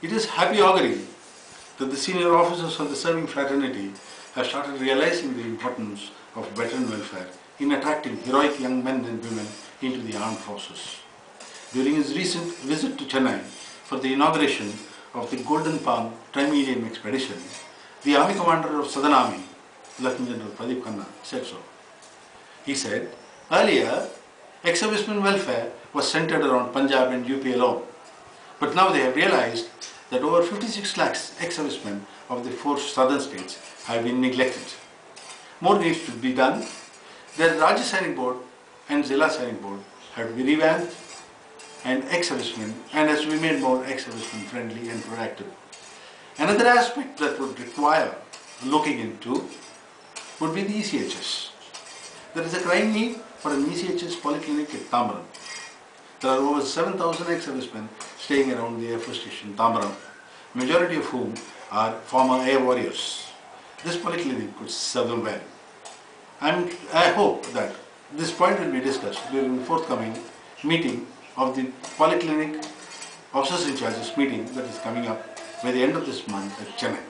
It is happy augury that the senior officers of the serving fraternity have started realizing the importance of veteran welfare in attracting heroic young men and women into the armed forces. During his recent visit to Chennai for the inauguration of the Golden Palm Trimedium expedition, the Army Commander of Southern Army, Lieutenant General Pradeep Khanna, said so. He said, earlier, ex-servicemen welfare was centered around Punjab and UP alone. But now they have realized that over 56 lakhs ex-servicemen of the four southern states have been neglected. More needs to be done. The Rajya Sainik Board and Zilla Sainik Board have to be revamped and ex-servicemen and has to be made more ex-servicemen friendly and proactive. Another aspect that would require looking into would be the ECHS. There is a crying need for an ECHS polyclinic at Tambaram. There are over 7,000 ex-servicemen staying around the Air Force Station Tambaram, majority of whom are former air warriors. This polyclinic could serve them well. I'm, I hope that this point will be discussed during the forthcoming meeting of the polyclinic officers in charges meeting that is coming up by the end of this month at Chennai.